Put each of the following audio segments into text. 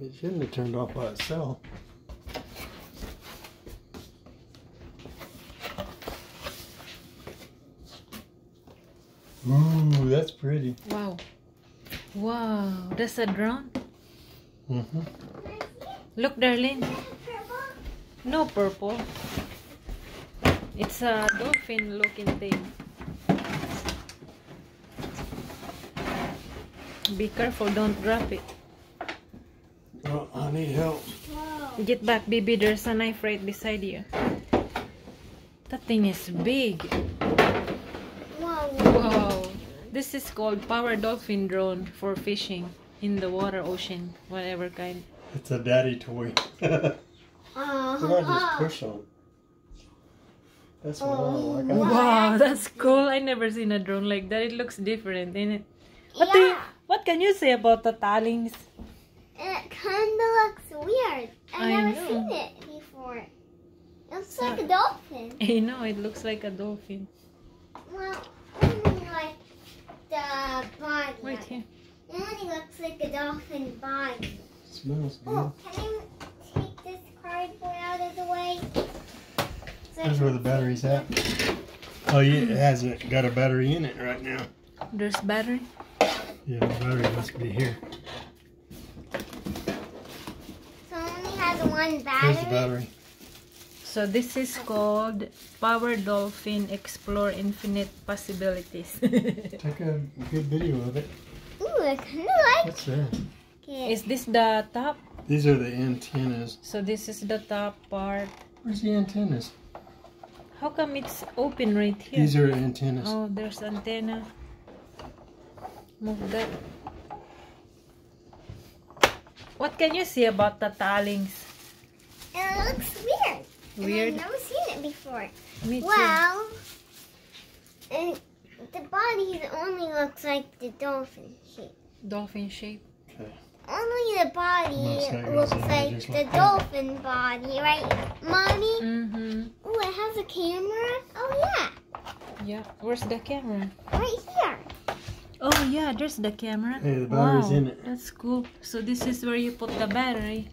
It shouldn't have turned off by itself. Ooh, that's pretty. Wow. Wow, that's a drone? Mm-hmm. Look, Darlene. No purple. It's a dolphin looking thing. Be careful, don't drop it. Well, I need help. Get back, baby. There's a knife right beside you. That thing is big. Whoa. Wow. This is called power dolphin drone for fishing in the water, ocean, whatever kind. It's a daddy toy. what Oh, I just push on? That's what I like. Oh. Wow, that's cool. I never seen a drone like that. It looks different, isn't it? What do you, Yeah. What can you say about the talings? It kind of looks weird. I've I never know. seen it before. It looks So- like a dolphin. I know it looks like a dolphin. Well, only like the body. Right here. It only looks like a dolphin body. smells good. Oh, can I take this cardboard out of the way? So That's where the battery's at. Oh yeah, it hasn't got a battery in it right now. There's battery. Yeah, the battery must be here. So it only has one Here's battery. the battery. So this is called Power Dolphin Explore Infinite Possibilities. Take a good video of it. Ooh, I kind of like What's that? it. is this the top? These are the antennas. So this is the top part. Where's the antennas? How come it's open right here? These are antennas. Oh, there's antenna. Move that. What can you say about the talings? And it looks weird. Weird? And I've never seen it before. Me too. Well, it, the body only looks like the dolphin shape. Dolphin shape. Okay. Only the body Looks like it looks goes in there like just the that. dolphin body, right, mommy? Mm-hmm. Oh, it has a camera. Oh yeah, Yeah. Where's the camera? right here. Oh yeah, there's the camera. Hey, the battery's wow, in it. That's cool. So this is where you put the battery.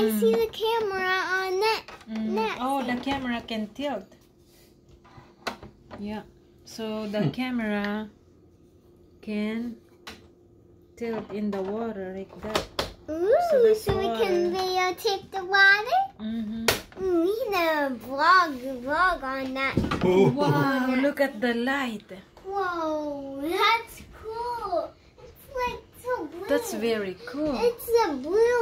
Mommy, I Mm. see the camera on that. Mm. Next. Oh, the camera can tilt. Yeah. So the Hmm. camera can tilt in the water like that. Ooh, So so we can why- videotape the water. Mm-hmm. Ooh, we can vlog, vlog on that. Oh, Wow, look at the light. Whoa, that's cool. It's like so blue. That's very cool. It's a blue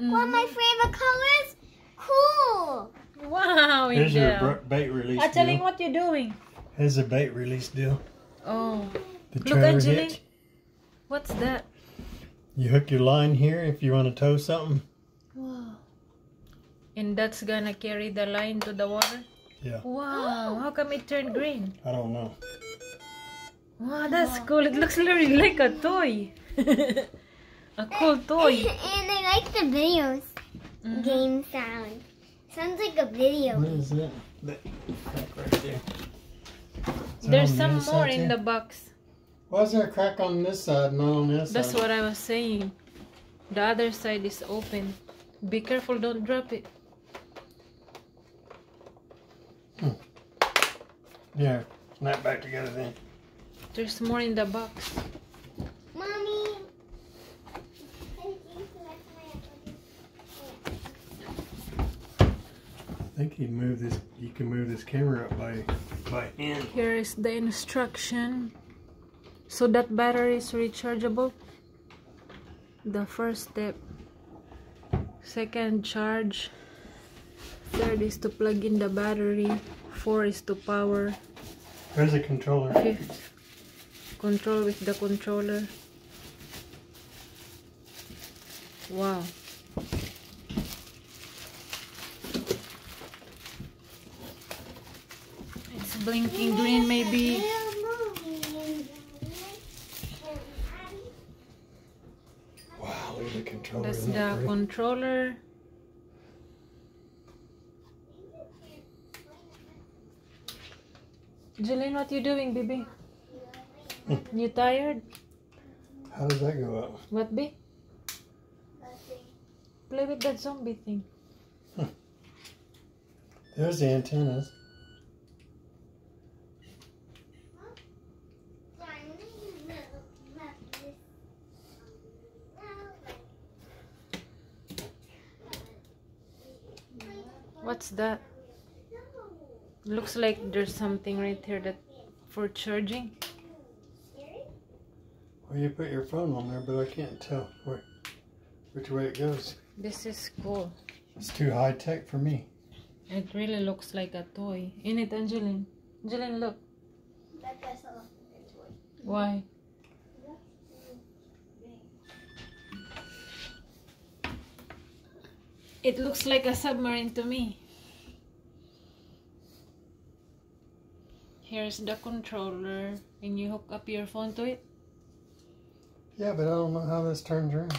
lights. One of my favorite colors. Cool. Wow, Here's your Indel. br- bait release Angeline, deal. what you're doing? Here's a bait release deal. Oh, The Look, trailer Angeline. hitch. what's that? You hook your line here if you want to tow something. Wow. And that's gonna carry the line to the water? Yeah, Wow, how come it turned green? I don't know. Wow, that's cool. It looks literally like a toy. a cool toy. and I like the videos Mhm. game sound. Sounds like a video. What is that? That crack right there. Is There's some this more in too? the box. Why is there a crack on this side, not on this That's side? what I was saying. The other side is open. Be careful, don't drop it. Yeah, snap back together then. There's more in the box. Mommy. I think you move this. You can move this camera up by by hand. Here is the instruction. So that battery is rechargeable. The first step. Second charge. Third is to plug in the battery. Four is to power. There's a controller. Fifth, control with the controller. Wow. Blinking green maybe. Wow, look at the controller. That's that the controller. Jeline, what you doing, baby? Hmm. You tired? How does that go up? What be? Play with that zombie thing. Hmm. There's the antennas. What's that? Looks like there's something right here that for charging. Well, you put your phone on there, but I can't tell where, which way it goes. This is cool. It's too high tech for me. It really looks like a toy. In it, Angeline. Angeline, look. That's a toy. Why? It looks like a submarine to me. Here's the controller, and you hook up your phone to it. Yeah, but I don't know how this turns around.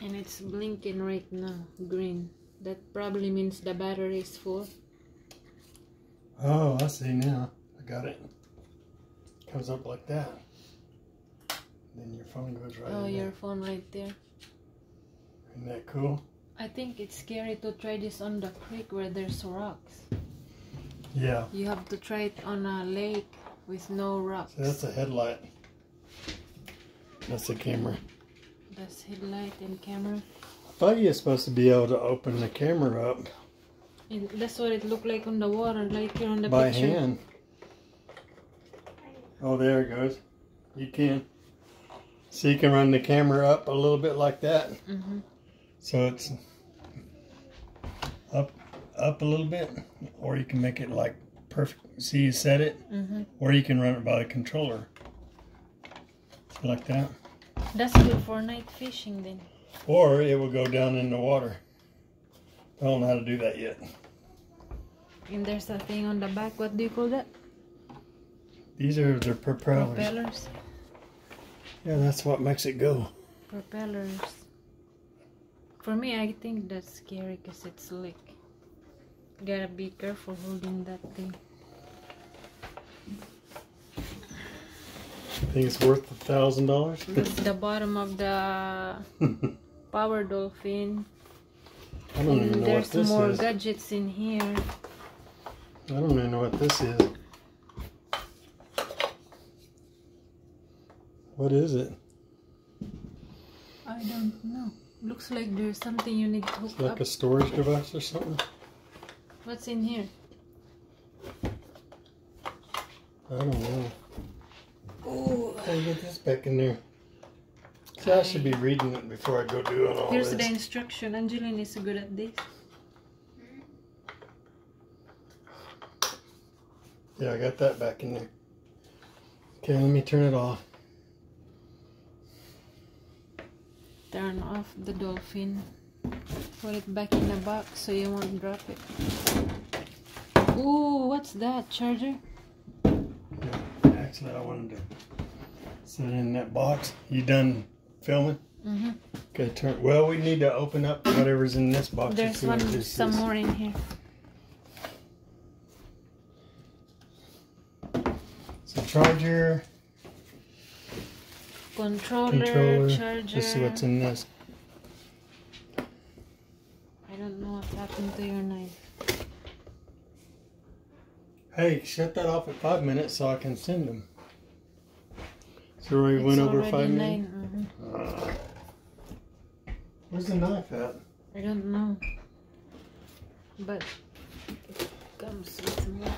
And it's blinking right now, green. That probably means the battery is full. Oh, I see now. I got it. Comes up like that. Then your phone goes right Oh, your there. phone right there. Isn't that cool? I think it's scary to try this on the creek where there's rocks. Yeah. You have to try it on a lake with no rocks. So that's a headlight. That's the camera. That's headlight and camera. I thought you were supposed to be able to open the camera up It, that's what it looked like on the water, like here on the by picture. hand. Oh, there it goes. You can. So you can run the camera up a little bit like that. Mm-hmm. So it's up up a little bit. Or you can make it like perfect. See, you set it. Mm-hmm. Or you can run it by the controller. Like that. That's good for night fishing then. Or it will go down in the water. I don't know how to do that yet. And there's a thing on the back. What do you call that? These are the propellers. Propellers. Yeah, that's what makes it go. Propellers. For me, I think that's scary because it's slick. Gotta be careful holding that thing. I think it's worth a thousand dollars. The bottom of the power dolphin. I don't even know what this is. there's more gadgets in here. I don't even know what this is. What is it? I don't know. Looks like there's something you need to hook It's like up. a storage device or something? What's in here? I don't know. Oh, Hey, get this back in there. See, I should be reading it before I go doing all here's this. the instruction. Angeline is good at this. Yeah, I got that back in there. Okay, let me turn it off. Turn off the dolphin. Put it back in the box so you won't drop it. Ooh, what's that? Charger? Actually, I wanted to sit in that box. You done filming? Mm-hmm. Okay, turn. Well, we need to open up whatever's in this box. There's one, some is. more in here. So charger, Controller, controller. charger. Let's see what's in this. I don't know what happened to your knife. Hey, shut that off at five minutes so I can send them. So we It's went over five minutes. nine. mhm. Uh, where's the knife at? I don't know. But it comes with more.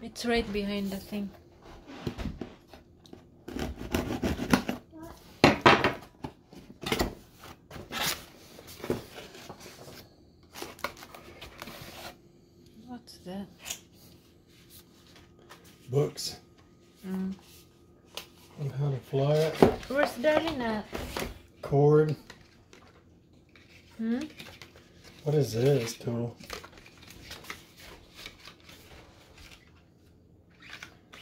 It's right behind the thing. What's that? Books Mm. on how to fly it. Where's Darlene at? Cord. Hmm? What is this tool?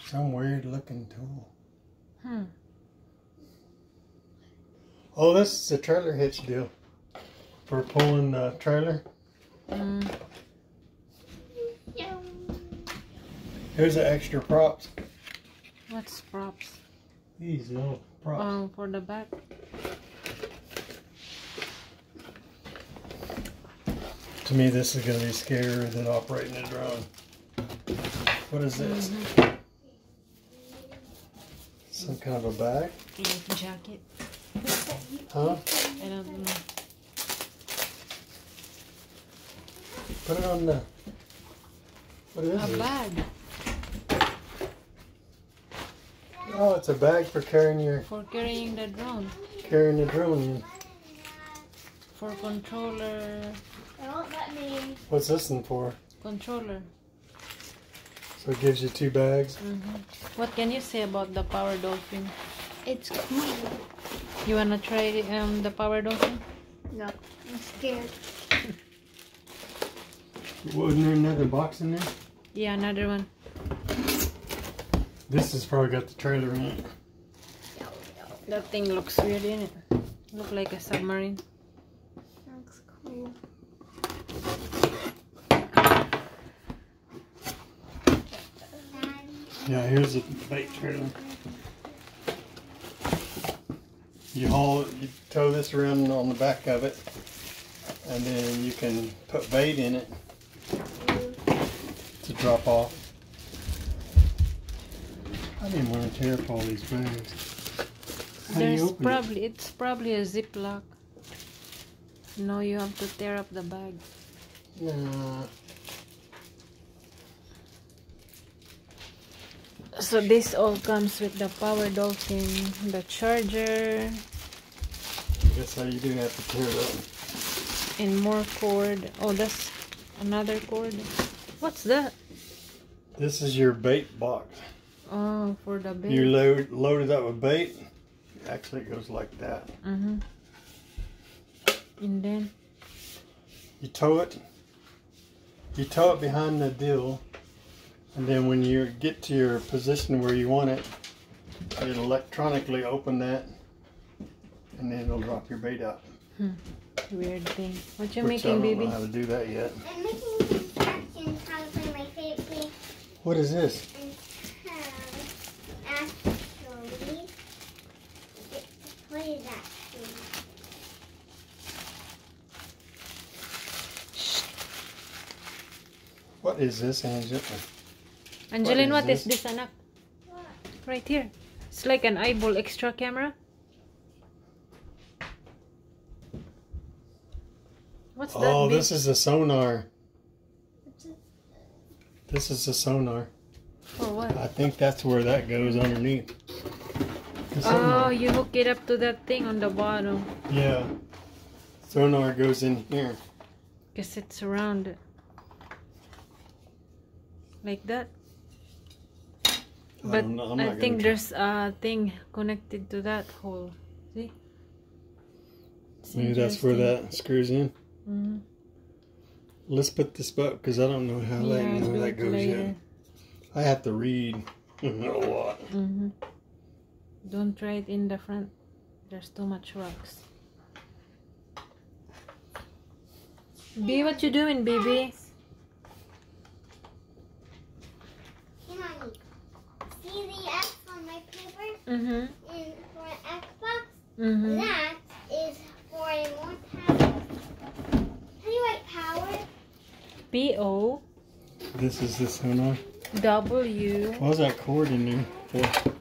Some weird looking tool. Hmm. Oh, this is a trailer hitch deal. For pulling the trailer. Mm. Here's the extra props. What's props? These little props. Oh, for the back. To me, this is going to be scarier than operating a drone. What is this? Mhm. Some kind of a bag? Life jacket. Huh? I don't know. Put it on the. What is A it? bag Oh, it's a bag for carrying your for carrying the drone. carrying the drone. For controller. Don't let me. What's this one for? Controller. So it gives you two bags. hmm What can you say about the Power Dolphin? It's cool. You wanna try um, the Power Dolphin? No, I'm scared. Wasn't there another box in there? Yeah, another one. This has probably got the trailer in it. That thing looks weird, in it? Look like a submarine. Looks cool. Yeah, here's the bait trailer. You haul it, you tow this around on the back of it, and then you can put bait in it to drop off. I didn't want to tear up all these bags. How do you There's open it? probably it's probably a ziplock. No, you have to tear up the bag. Nah. So this all comes with the Power Dolphin, the charger, I Guess how you do have to tear it up. and more cord. Oh, that's another cord. What's that? This is your bait box. Oh, for the bait. You load load it up with bait. Actually, it goes like that. Mm-hmm. And then You tow it. You tow it behind the dill, and then when you get to your position where you want it, it electronically open that, and then it'll drop your bait out. weird thing. What you Which I making, don't baby? know how to do that yet. I'm making instructions how to play my favorite game. What is this? And how actually it's what is What is this, Angela? Angeline, What what is is this, anak? Right here. It's like an eyeball extra camera. What's that? Oh, this is a sonar. This is a sonar. For what? I think that's where that goes underneath. Oh, you hook it up to that thing on the bottom. Yeah. Sonar goes in here. Because it's round. Like that. I But know, I'm I think there's a thing connected to that hole. See? It's Maybe that's where that screws in. Mhm. Let's put this up because I don't know how that, Yeah, where that goes later. yet. I have to read a lot. hmm Don't try it in the front. There's too much rocks. B, what you doing, baby? Hinani. See the X on my paper? Mm-hmm. And for Xbox, Mm-hmm. that is for a more power. How do you write power? P O This is the sonar. W What was that cord in there for?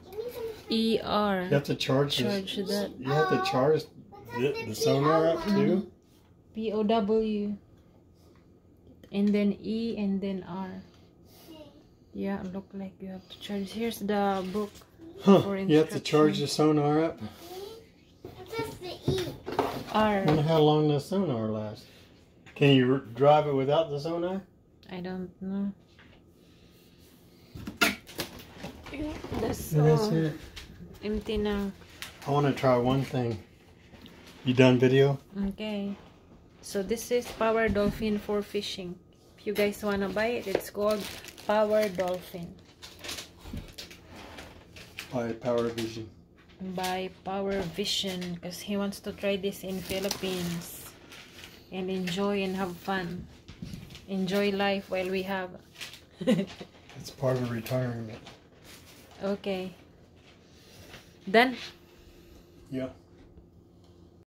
Give me some. E R. You have to charge Charge this. that. You have to charge the, the sonar up too. Mm-hmm. P O W. And then E and then R. Yeah, look like you have to charge. Here's the book. Huh. For You have to charge the sonar up. What's the E? R. Wonder how long the sonar lasts. Can you drive it without the sonar? I don't know. That's, Yeah, that's all it. Empty now. I want to try one thing. You done video? Okay. So this is Power Dolphin for fishing. If you guys wanna buy it, it's called Power Dolphin. by Power Vision. by Power Vision because he wants to try this in Philippines and enjoy and have fun. Enjoy life while we have. It's part of retirement. okay. Done. Yeah.